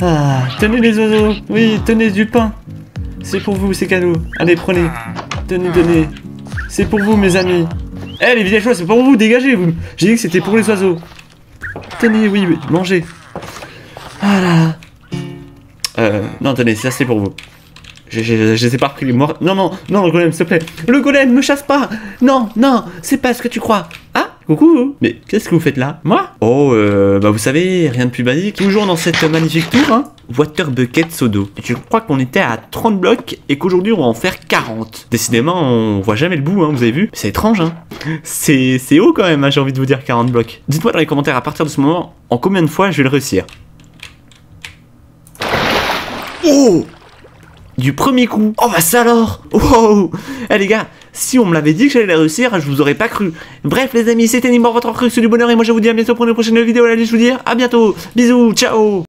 Ah, tenez les oiseaux. Oui, tenez du pain. C'est pour vous, c'est cadeau. Allez, prenez. Tenez, tenez. C'est pour vous, mes amis. Eh, les villageois, c'est pour vous, dégagez, vous. J'ai dit que c'était pour les oiseaux. Tenez, oui, mangez. Ah là là. Euh, non, tenez, ça c'est pour vous. Je, je, je sais pas repris les morts. Non, non, non, le golem, s'il te plaît. Le golem, me chasse pas. Non, non, c'est pas ce que tu crois. Ah, coucou. Mais qu'est-ce que vous faites là? Moi? Oh, euh, bah vous savez, rien de plus basique. Toujours dans cette magnifique tour, hein. Water Bucket Sodo. Je crois qu'on était à 30 blocs et qu'aujourd'hui on va en faire 40. Décidément, on voit jamais le bout, hein, vous avez vu? C'est étrange, hein C'est c'est haut quand même, hein, j'ai envie de vous dire 40 blocs. Dites-moi dans les commentaires à partir de ce moment, en combien de fois je vais le réussir? Oh Du premier coup. Oh bah ça alors. Wow. Eh les gars, si on me l'avait dit que j'allais la réussir, je vous aurais pas cru. Bref les amis, c'était Nimor, votre cru du bonheur, et moi je vous dis à bientôt pour une prochaine vidéo. Allez, je vous dis à bientôt. Bisous, ciao